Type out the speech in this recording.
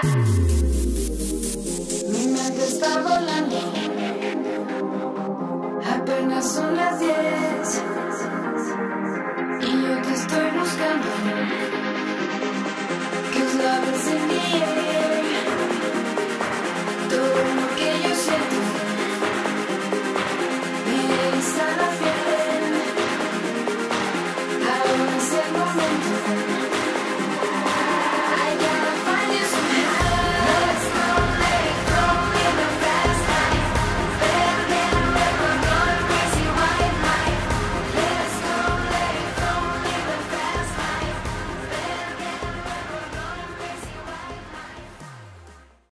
Mi mente está volando. Apenas son las 10. Y yo te estoy buscando. Cause love is in